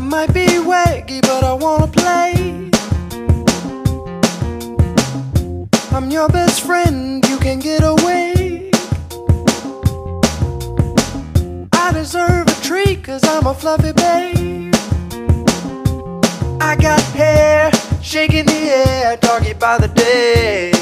might be waggy, but I wanna play. I'm your best friend, you can get away. I deserve a treat, cause I'm a fluffy babe. I got hair shaking the air, doggy by the day.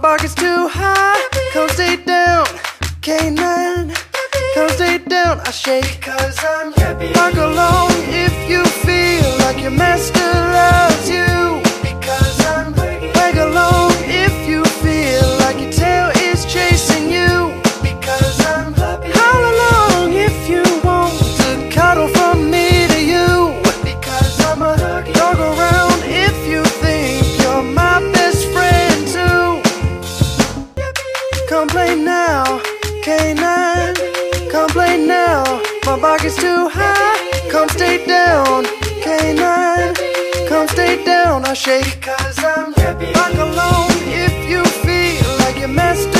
Bark is too high. Come stay down, K9. Come stay down, I shake cause I'm happy. Bark alone if you feel like your master loves you. I shake. Cause I'm happy. Rock alone if you feel like your master